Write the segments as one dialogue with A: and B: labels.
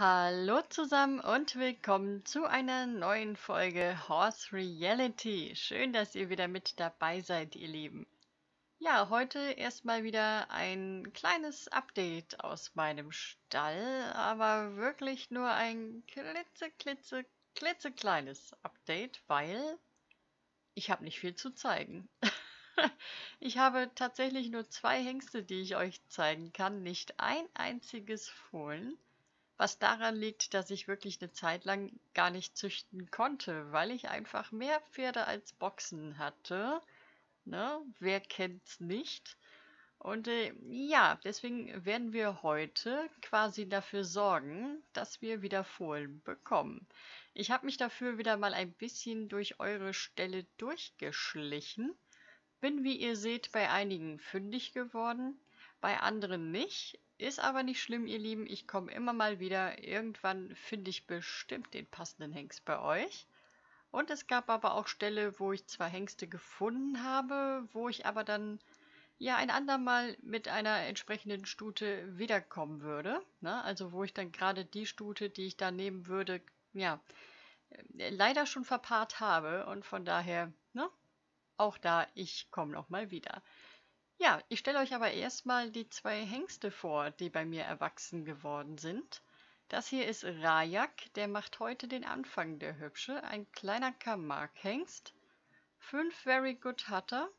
A: Hallo zusammen und willkommen zu einer neuen Folge Horse Reality. Schön, dass ihr wieder mit dabei seid, ihr Lieben. Ja, heute erstmal wieder ein kleines Update aus meinem Stall, aber wirklich nur ein klitze, klitze, klitzekleines Update, weil ich habe nicht viel zu zeigen. ich habe tatsächlich nur zwei Hengste, die ich euch zeigen kann, nicht ein einziges Fohlen. Was daran liegt, dass ich wirklich eine Zeit lang gar nicht züchten konnte, weil ich einfach mehr Pferde als Boxen hatte. Ne? Wer kennt's nicht? Und äh, ja, deswegen werden wir heute quasi dafür sorgen, dass wir wieder Fohlen bekommen. Ich habe mich dafür wieder mal ein bisschen durch eure Stelle durchgeschlichen. Bin, wie ihr seht, bei einigen fündig geworden, bei anderen nicht. Ist aber nicht schlimm, ihr Lieben. Ich komme immer mal wieder. Irgendwann finde ich bestimmt den passenden Hengst bei euch. Und es gab aber auch Stelle, wo ich zwar Hengste gefunden habe, wo ich aber dann ja ein andermal mit einer entsprechenden Stute wiederkommen würde. Ne? Also wo ich dann gerade die Stute, die ich da nehmen würde, ja, äh, leider schon verpaart habe. Und von daher, ne? Auch da, ich komme nochmal wieder. Ja, ich stelle euch aber erstmal die zwei Hengste vor, die bei mir erwachsen geworden sind. Das hier ist Rajak, der macht heute den Anfang, der Hübsche. Ein kleiner Kamark-Hengst. 5 Very Good hat er.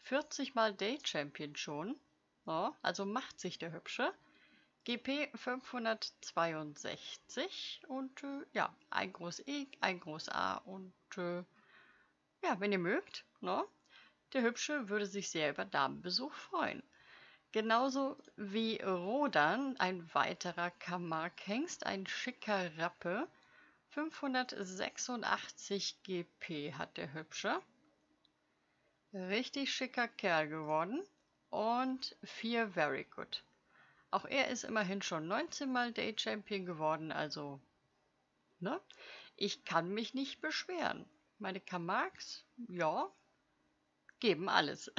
A: 40 mal Day Champion schon. Ja, also macht sich der Hübsche. GP 562 und äh, ja, ein groß E, ein groß A und äh, ja, wenn ihr mögt, ne? Der Hübsche würde sich sehr über Damenbesuch freuen. Genauso wie Rodan, ein weiterer Kamark-Hengst, ein schicker Rappe. 586 GP hat der Hübsche. Richtig schicker Kerl geworden. Und 4 Very Good. Auch er ist immerhin schon 19 Mal Day Champion geworden, also, ne? Ich kann mich nicht beschweren. Meine Kamarks, ja, geben alles.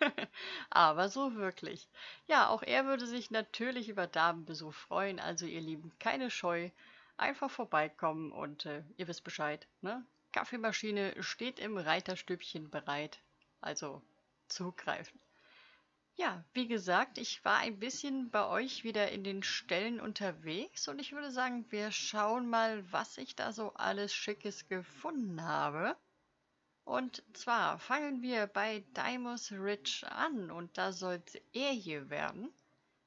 A: Aber so wirklich. Ja, auch er würde sich natürlich über Damenbesuch freuen. Also ihr Lieben, keine Scheu. Einfach vorbeikommen und äh, ihr wisst Bescheid. Ne? Kaffeemaschine steht im Reiterstübchen bereit. Also zugreifen. Ja, wie gesagt, ich war ein bisschen bei euch wieder in den Stellen unterwegs und ich würde sagen, wir schauen mal, was ich da so alles Schickes gefunden habe. Und zwar fangen wir bei Daimos Ridge an und da soll er hier werden.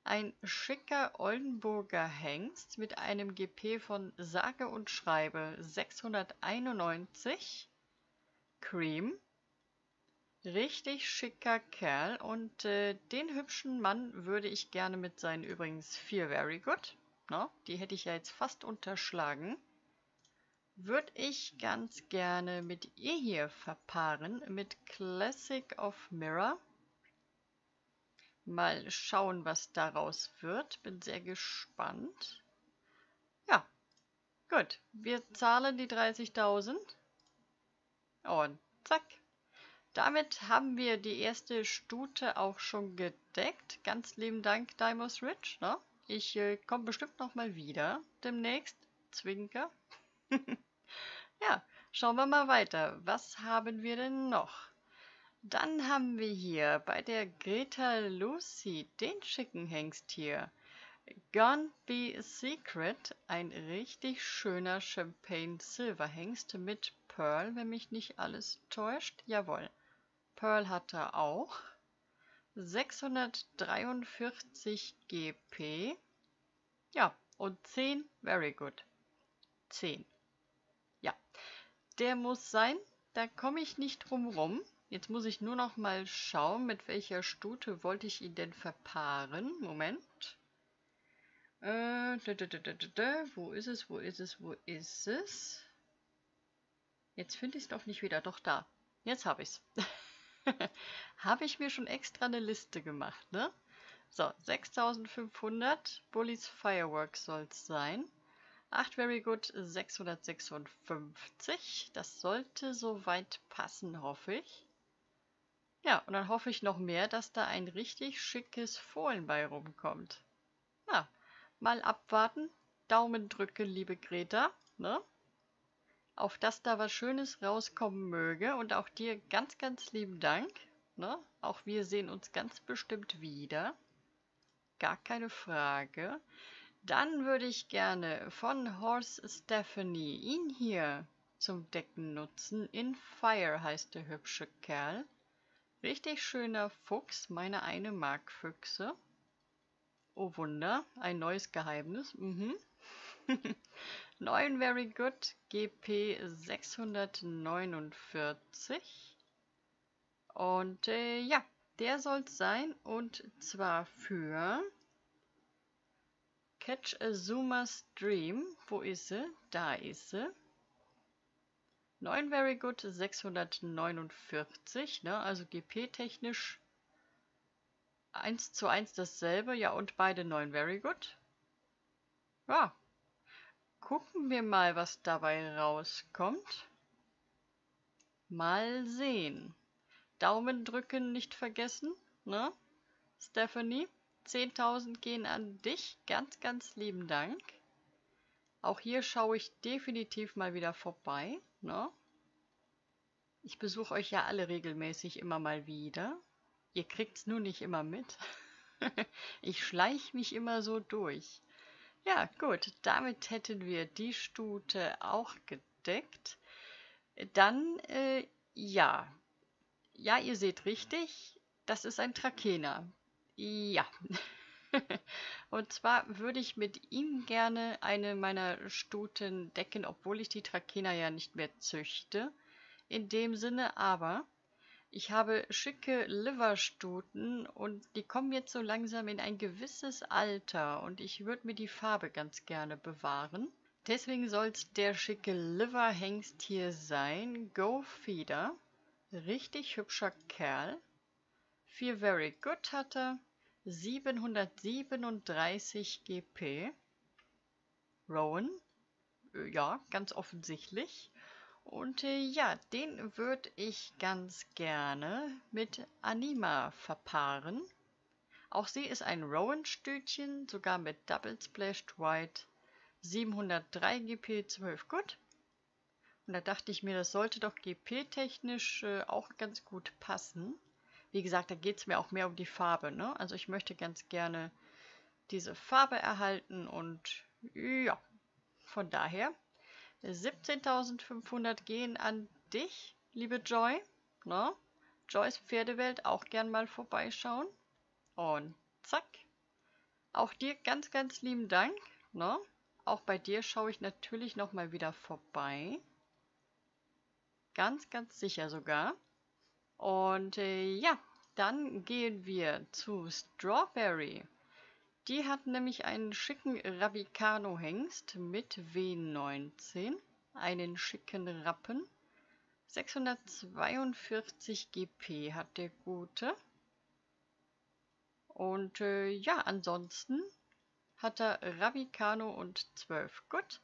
A: Ein schicker Oldenburger Hengst mit einem GP von sage und schreibe 691. Cream. Richtig schicker Kerl und äh, den hübschen Mann würde ich gerne mit seinen übrigens vier Very Good, no, die hätte ich ja jetzt fast unterschlagen, würde ich ganz gerne mit ihr hier verpaaren, mit Classic of Mirror. Mal schauen, was daraus wird. Bin sehr gespannt. Ja, gut. Wir zahlen die 30.000. Und zack. Damit haben wir die erste Stute auch schon gedeckt. Ganz lieben Dank, Dimos Rich. Ne? Ich äh, komme bestimmt nochmal wieder demnächst. Zwinker. Ja, schauen wir mal weiter. Was haben wir denn noch? Dann haben wir hier bei der Greta Lucy den schicken Hengst hier. Gone Be Secret, ein richtig schöner Champagne Silver Hengst mit Pearl, wenn mich nicht alles täuscht. Jawohl, Pearl hat er auch. 643 GP. Ja, und 10 Very Good. 10. Der muss sein. Da komme ich nicht drum rum. Jetzt muss ich nur noch mal schauen, mit welcher Stute wollte ich ihn denn verpaaren. Moment. Äh, da, da, da, wo ist es, wo ist es, wo ist es? Jetzt finde ich es doch nicht wieder. Doch da. Jetzt habe ich es. habe ich mir schon extra eine Liste gemacht, ne? So, 6500 Bullies Fireworks soll es sein. 8 Very Good 656. Das sollte soweit passen, hoffe ich. Ja, und dann hoffe ich noch mehr, dass da ein richtig schickes Fohlen bei rumkommt. Ja, mal abwarten. Daumen drücke, liebe Greta, ne? Auf dass da was Schönes rauskommen möge. Und auch dir ganz, ganz lieben Dank. Ne? Auch wir sehen uns ganz bestimmt wieder. Gar keine Frage. Dann würde ich gerne von Horse Stephanie ihn hier zum Decken nutzen. In Fire heißt der hübsche Kerl. Richtig schöner Fuchs, meine eine mag Füchse. Oh Wunder, ein neues Geheimnis. Mhm. 9 Very Good, GP 649. Und äh, ja, der soll es sein. Und zwar für Catch a Zuma Stream. Wo ist sie? Da ist sie. 9 Very Good, 649. Ne? Also GP-technisch 1 zu 1 dasselbe. Ja, und beide 9 Very Good. Ja, Gucken wir mal, was dabei rauskommt. Mal sehen. Daumen drücken nicht vergessen, ne? Stephanie, 10.000 gehen an dich. Ganz, ganz lieben Dank. Auch hier schaue ich definitiv mal wieder vorbei, ne? Ich besuche euch ja alle regelmäßig immer mal wieder. Ihr kriegt's nur nicht immer mit. ich schleiche mich immer so durch. Ja, gut, damit hätten wir die Stute auch gedeckt. Dann, äh, ja. Ja, ihr seht richtig, das ist ein Trakehner. Ja. Und zwar würde ich mit ihm gerne eine meiner Stuten decken, obwohl ich die Trakehner ja nicht mehr züchte. In dem Sinne aber, ich habe schicke Liverstuten und die kommen jetzt so langsam in ein gewisses Alter und ich würde mir die Farbe ganz gerne bewahren. Deswegen soll es der schicke Liverhengst hier sein. Go Feeder. Richtig hübscher Kerl. 4 Very Good hat er. 737 GP. Rowan. Ja, ganz offensichtlich. Und äh, ja, den würde ich ganz gerne mit Anima verpaaren. Auch sie ist ein Rowan-Stütchen, sogar mit Double Splashed White. 703 GP 12 gut. Und da dachte ich mir, das sollte doch GP-technisch äh, auch ganz gut passen. Wie gesagt, da geht es mir auch mehr um die Farbe. Ne? Also ich möchte ganz gerne diese Farbe erhalten und ja, von daher 17.500 gehen an dich, liebe Joy. Ne? Joys Pferdewelt auch gern mal vorbeischauen. Und zack. Auch dir ganz, ganz lieben Dank. Ne? Auch bei dir schaue ich natürlich nochmal wieder vorbei. Ganz, ganz sicher sogar. Und äh, ja, dann gehen wir zu Strawberry. Die hat nämlich einen schicken Rabicano-Hengst mit W19, einen schicken Rappen. 642 GP hat der gute. Und äh, ja, ansonsten hat er Rabicano und 12 Gut.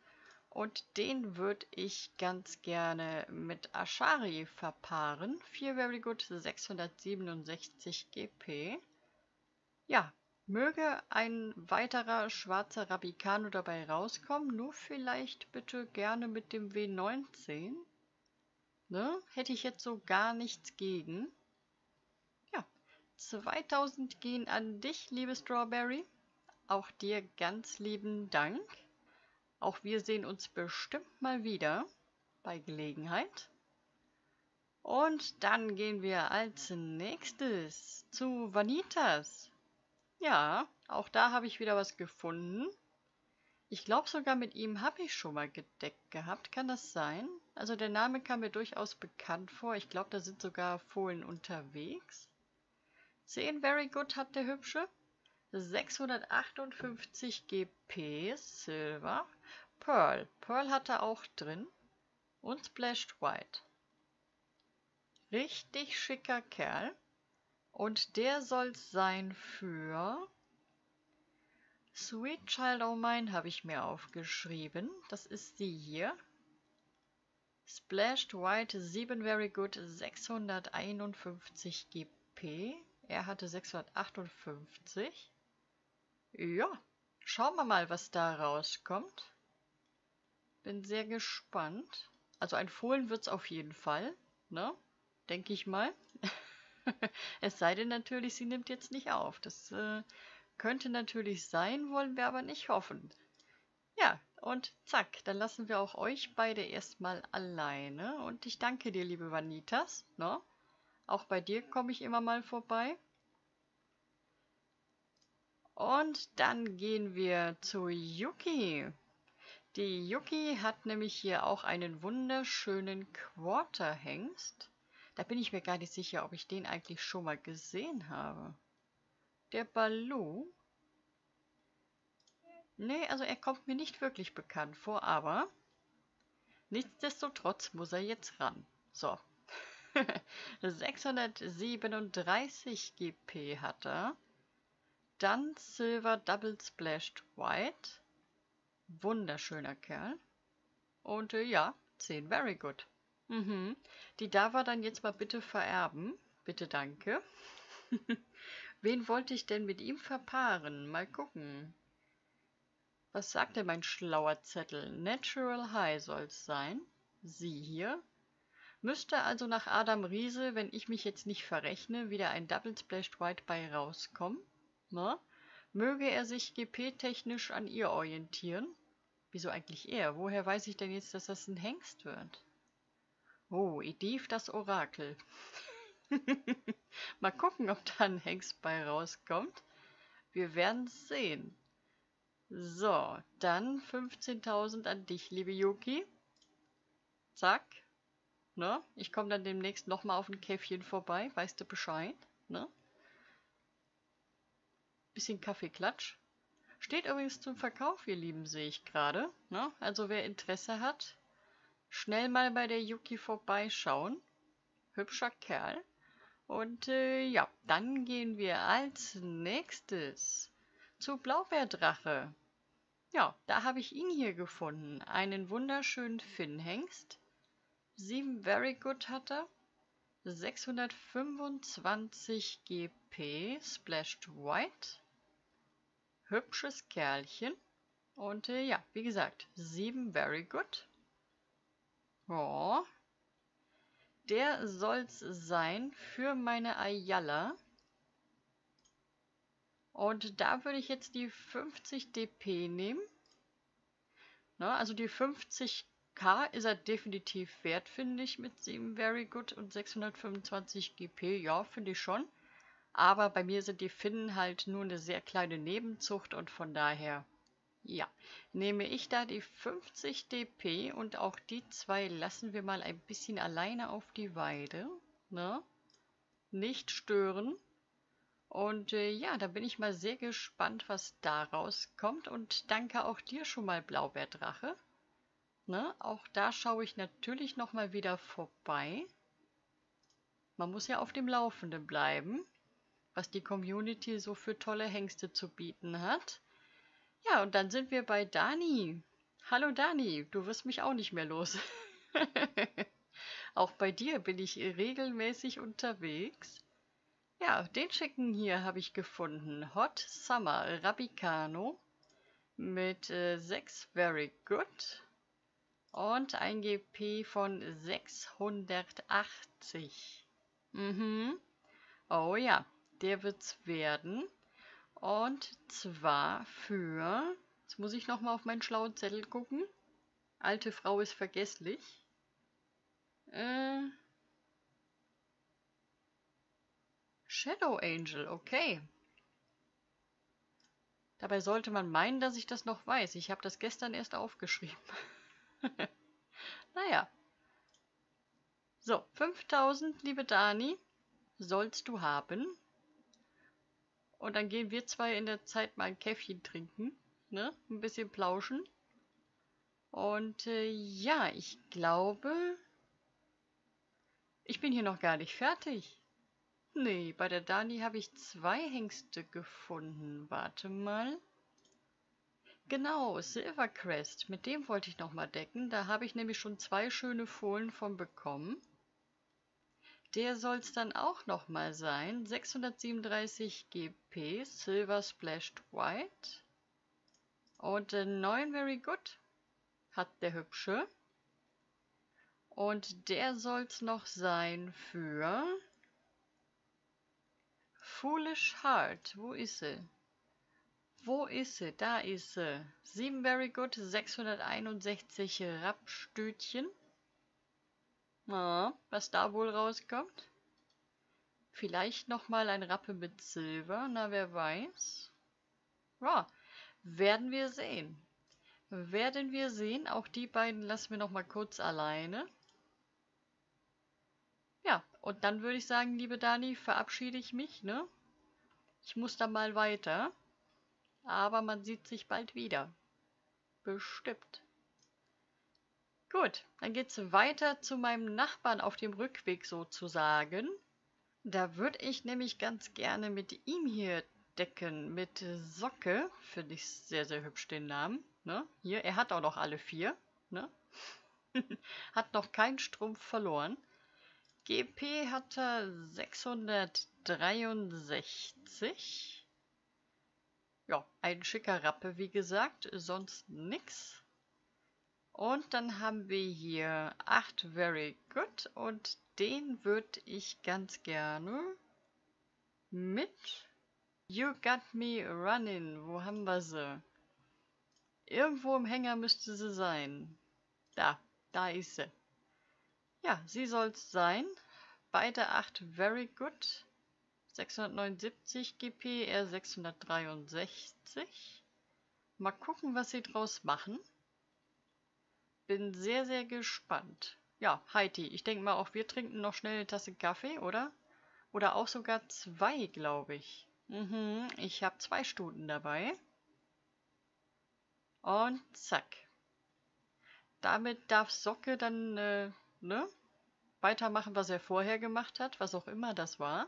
A: Und den würde ich ganz gerne mit Ashari verpaaren. 4 Very Good, 667 GP. Ja, Möge ein weiterer schwarzer Rabicano dabei rauskommen, nur vielleicht bitte gerne mit dem W19. Ne? Hätte ich jetzt so gar nichts gegen. Ja, 2000 gehen an dich, liebe Strawberry. Auch dir ganz lieben Dank. Auch wir sehen uns bestimmt mal wieder bei Gelegenheit. Und dann gehen wir als nächstes zu Vanitas. Ja, auch da habe ich wieder was gefunden. Ich glaube sogar mit ihm habe ich schon mal gedeckt gehabt. Kann das sein? Also der Name kam mir durchaus bekannt vor. Ich glaube, da sind sogar Fohlen unterwegs. 10 Very Good hat der Hübsche. 658 GP Silver. Pearl. Pearl hat er auch drin. Und Splashed White. Richtig schicker Kerl. Und der soll sein für Sweet Child O' Mine habe ich mir aufgeschrieben. Das ist sie hier. Splashed White 7 Very Good 651 GP. Er hatte 658. Ja, Schauen wir mal, was da rauskommt. Bin sehr gespannt. Also ein Fohlen wird es auf jeden Fall, ne? Denke ich mal. es sei denn natürlich, sie nimmt jetzt nicht auf. Das äh, könnte natürlich sein, wollen wir aber nicht hoffen. Ja, und zack, dann lassen wir auch euch beide erstmal alleine. Und ich danke dir, liebe Vanitas. Ne? Auch bei dir komme ich immer mal vorbei. Und dann gehen wir zu Yuki. Die Yuki hat nämlich hier auch einen wunderschönen Quarterhengst. Da bin ich mir gar nicht sicher, ob ich den eigentlich schon mal gesehen habe. Der Baloo. Nee, also er kommt mir nicht wirklich bekannt vor, aber nichtsdestotrotz muss er jetzt ran. So. 637 GP hat er. Dann Silver Double Splashed White. Wunderschöner Kerl. Und äh, ja, 10 Very Good. Mhm. Die darf er dann jetzt mal bitte vererben. Bitte danke. Wen wollte ich denn mit ihm verpaaren? Mal gucken. Was sagt denn mein schlauer Zettel? Natural High soll's sein. Sie hier. Müsste also nach Adam Riese, wenn ich mich jetzt nicht verrechne, wieder ein Double Splashed White bei rauskommen. Ne? Möge er sich GP-technisch an ihr orientieren. Wieso eigentlich er? Woher weiß ich denn jetzt, dass das ein Hengst wird? Oh, Ediv das Orakel. Mal gucken, ob da ein Hengst bei rauskommt. Wir werden sehen. So, dann 15.000 an dich, liebe Yuki. Zack. Ne? Ich komme dann demnächst nochmal auf ein Käffchen vorbei. Weißt du Bescheid? Ne? Bisschen Kaffeeklatsch. Steht übrigens zum Verkauf, ihr Lieben, sehe ich gerade. Ne? Also wer Interesse hat, schnell mal bei der Yuki vorbeischauen. Hübscher Kerl. Und äh, ja, dann gehen wir als nächstes zu Blaubeerdrache. Ja, da habe ich ihn hier gefunden. Einen wunderschönen Finnhengst. 7 Very Good hat er. 625 GP, Splashed White. Hübsches Kerlchen. Und äh, ja, wie gesagt, 7 Very Good. Oh. Der soll's sein für meine Ayala. Und da würde ich jetzt die 50 DP nehmen. Na, also die 50k ist er definitiv wert, finde ich, mit 7 Very Good und 625 GP. Ja, finde ich schon. Aber bei mir sind die Finnen halt nur eine sehr kleine Nebenzucht und von daher ja, nehme ich da die 50 dp und auch die zwei lassen wir mal ein bisschen alleine auf die Weide. Ne? Nicht stören. Und äh, ja, da bin ich mal sehr gespannt, was daraus kommt. Und danke auch dir schon mal, Blaubeerdrache. Ne? Auch da schaue ich natürlich nochmal wieder vorbei. Man muss ja auf dem Laufenden bleiben, was die Community so für tolle Hengste zu bieten hat. Ja, und dann sind wir bei Dani. Hallo Dani, du wirst mich auch nicht mehr los. auch bei dir bin ich regelmäßig unterwegs. Ja, den schicken hier habe ich gefunden. Hot Summer Rabicano mit äh, 6 Very Good und ein GP von 680. Mhm. Oh ja, der wird's werden. Und zwar für, jetzt muss ich nochmal auf meinen schlauen Zettel gucken. Alte Frau ist vergesslich. Äh, Shadow Angel, okay. Dabei sollte man meinen, dass ich das noch weiß. Ich habe das gestern erst aufgeschrieben. naja. So, 5000, liebe Dani, sollst du haben. Und dann gehen wir zwei in der Zeit mal ein Käffchen trinken. Ne? Ein bisschen plauschen. Und äh, ja, ich glaube, ich bin hier noch gar nicht fertig. Nee, bei der Dani habe ich zwei Hengste gefunden. Warte mal. Genau, Silvercrest. Mit dem wollte ich noch mal decken. Da habe ich nämlich schon zwei schöne Fohlen von bekommen. Der soll es dann auch nochmal sein. 637 GP, Silver Splashed White. Und äh, 9 Very Good hat der Hübsche. Und der soll es noch sein für Foolish Heart. Wo ist sie? Wo ist sie? Da ist sie. 7 Very Good, 661 Rappstütchen. Na, was da wohl rauskommt? Vielleicht nochmal ein Rappe mit Silber, na wer weiß. Ja, werden wir sehen. Werden wir sehen. Auch die beiden lassen wir nochmal kurz alleine. Ja, und dann würde ich sagen, liebe Dani, verabschiede ich mich, ne? Ich muss dann mal weiter. Aber man sieht sich bald wieder. Bestimmt. Gut, dann geht's weiter zu meinem Nachbarn auf dem Rückweg sozusagen. Da würde ich nämlich ganz gerne mit ihm hier decken. Mit Socke. Finde ich sehr, sehr hübsch den Namen. Ne? Hier, er hat auch noch alle vier. Ne? hat noch keinen Strumpf verloren. GP hat er 663. Ja, ein schicker Rappe, wie gesagt, sonst nix. Und dann haben wir hier 8 Very Good und den würde ich ganz gerne mit You Got Me Running. Wo haben wir sie? Irgendwo im Hänger müsste sie sein. Da, da ist sie. Ja, sie soll es sein. Beide 8 Very Good. 679 GP, er 663. Mal gucken, was sie draus machen. Bin sehr, sehr gespannt. Ja, Heidi, ich denke mal, auch wir trinken noch schnell eine Tasse Kaffee, oder? Oder auch sogar zwei, glaube ich. Mhm, ich habe zwei Stunden dabei. Und zack. Damit darf Socke dann, äh, ne? Weitermachen, was er vorher gemacht hat, was auch immer das war.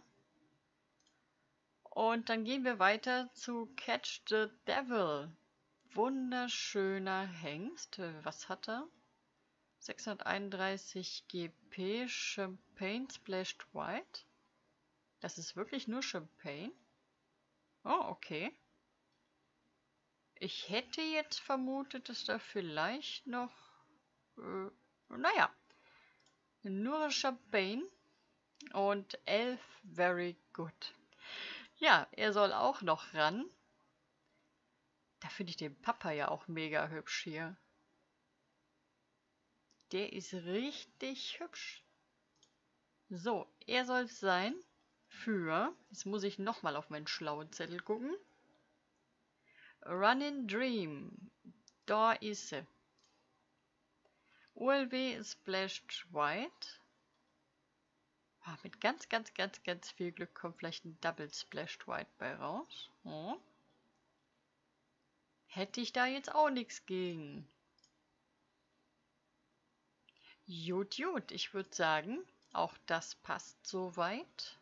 A: Und dann gehen wir weiter zu Catch the Devil. Wunderschöner Hengst. Was hat er? 631 GP Champagne Splashed White. Das ist wirklich nur Champagne. Oh, okay. Ich hätte jetzt vermutet, dass da vielleicht noch... Äh, naja. Nur Champagne und 11 Very Good. Ja, er soll auch noch ran. Da finde ich den Papa ja auch mega hübsch hier. Der ist richtig hübsch. So, er soll es sein für, jetzt muss ich nochmal auf meinen schlauen Zettel gucken. Running Dream. Da ist sie. OLW Splashed White. Ah, mit ganz, ganz, ganz, ganz viel Glück kommt vielleicht ein Double Splashed White bei raus. Oh. Hätte ich da jetzt auch nichts gegen. Gut, gut. Ich würde sagen, auch das passt soweit.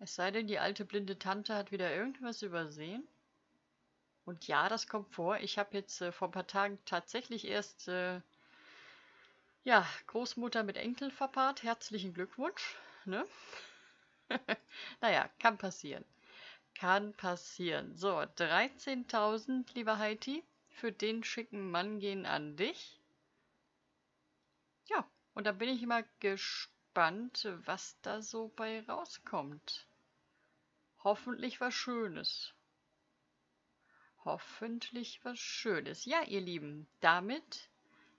A: Es sei denn, die alte blinde Tante hat wieder irgendwas übersehen. Und ja, das kommt vor. Ich habe jetzt äh, vor ein paar Tagen tatsächlich erst äh, ja, Großmutter mit Enkel verpaart. Herzlichen Glückwunsch. Ne? naja, kann passieren. Kann passieren. So, 13.000, lieber Heidi, für den schicken Mann gehen an dich. Ja, und da bin ich immer gespannt, was da so bei rauskommt. Hoffentlich was Schönes. Hoffentlich was Schönes. Ja, ihr Lieben, damit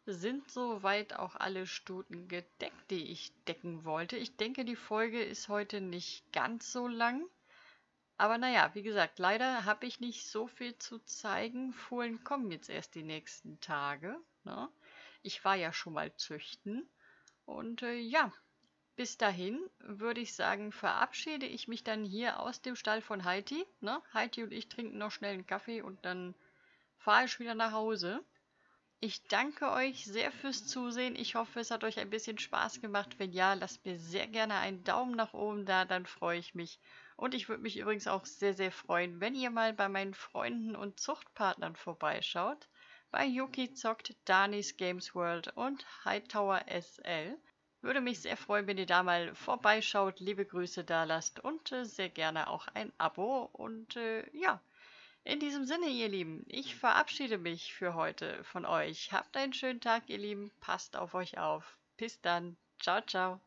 A: sind soweit auch alle Stuten gedeckt, die ich decken wollte. Ich denke, die Folge ist heute nicht ganz so lang. Aber naja, wie gesagt, leider habe ich nicht so viel zu zeigen. Fohlen kommen jetzt erst die nächsten Tage. Ne? Ich war ja schon mal züchten. Und äh, ja, bis dahin würde ich sagen, verabschiede ich mich dann hier aus dem Stall von Heidi. Ne? Heidi und ich trinken noch schnell einen Kaffee und dann fahre ich wieder nach Hause. Ich danke euch sehr fürs Zusehen. Ich hoffe, es hat euch ein bisschen Spaß gemacht. Wenn ja, lasst mir sehr gerne einen Daumen nach oben da, dann freue ich mich. Und ich würde mich übrigens auch sehr, sehr freuen, wenn ihr mal bei meinen Freunden und Zuchtpartnern vorbeischaut. Bei Yuki zockt, Danis Games World und Hightower SL. Würde mich sehr freuen, wenn ihr da mal vorbeischaut, liebe Grüße da lasst und äh, sehr gerne auch ein Abo. Und äh, ja, In diesem Sinne, ihr Lieben, ich verabschiede mich für heute von euch. Habt einen schönen Tag, ihr Lieben. Passt auf euch auf. Bis dann. Ciao, ciao.